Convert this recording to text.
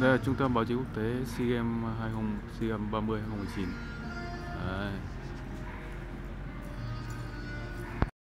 Đây là trung tâm báo chí quốc tế, SEA Games 20 SEA Games 30 2019.